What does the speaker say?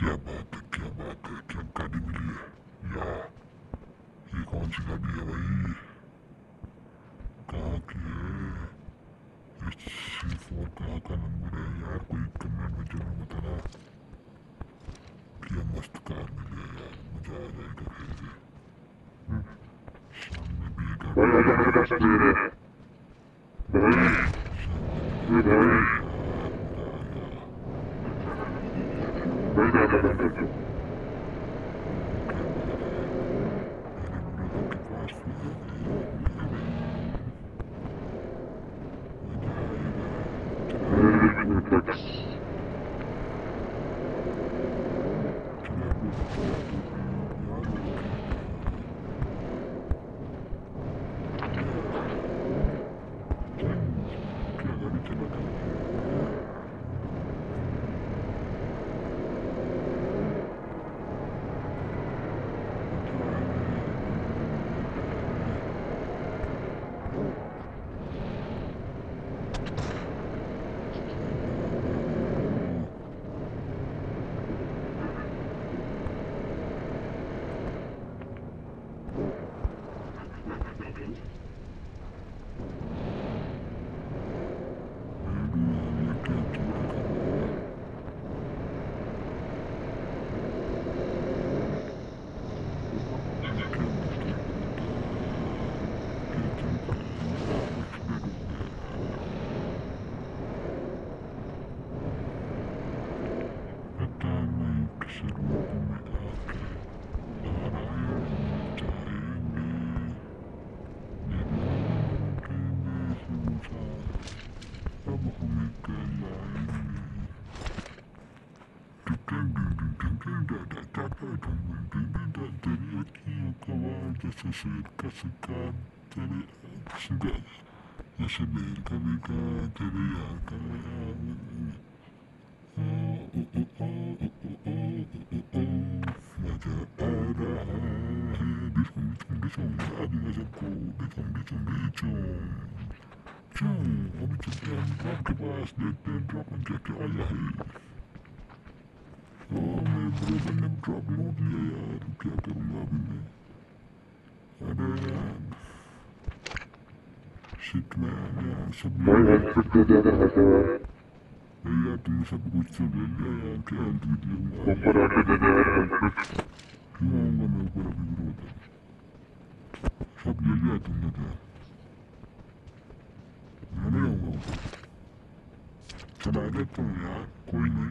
क्या बात है क्या बात है? क्या गाड़ी मिली है? या ये कौन सी गाड़ी है भाई? कहाँ की है? ये सी फोर कहाँ का नंबर है? यार कोई कमेंट में ज़रूर बताना। क्या मस्त कार मिली है यार मज़ा आ जाएगा खेल सामने भी एक भाई है? भाई। Да, да, да, да, да. Thank you. happened. Tune, I'm. में ने ड्रॉप लूट लिया यार क्या करूँगा अभी मैं अरे यार शिट मैन यार सब भाई हेल्प दे दे अगर हटे हुआ भैया तुमने सब कुछ तो ले लिया यार क्या हेल्प भी लूँगा ऊपर आके दे दे यार हेल्प क्यों आऊँगा मैं ऊपर अभी विरोध है सब ले लिया तुमने क्या मैं नहीं आऊँगा ऊपर चला देता हूँ यार कोई नहीं